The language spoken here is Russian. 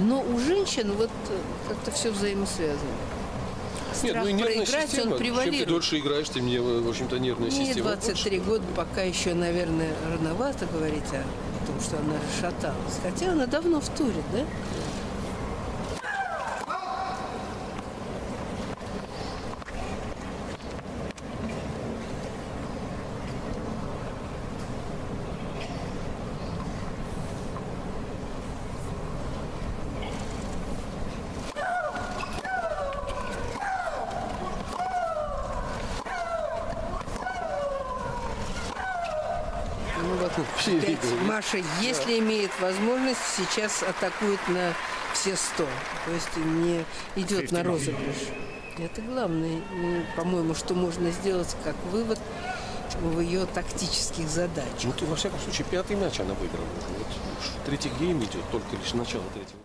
Но у женщин вот э, как-то все взаимосвязано. Нет, Страх ну и нервная проиграть, система. он Чем ты превалирует. дольше играешь, тем, мне, в общем-то, нервная Мне система 23 больше. года, пока еще, наверное, рановато говорить о том, что она расшаталась. Хотя она давно в туре, да? Ну вот опять. Маша, если имеет возможность, сейчас атакует на все сто. То есть не идет на розыгрыш. Это главное, по-моему, что можно сделать как вывод в ее тактических задачах. Ну, ты, во всяком случае, пятый мяч она выиграла. Вот третий гейм идет, только лишь начало третьего.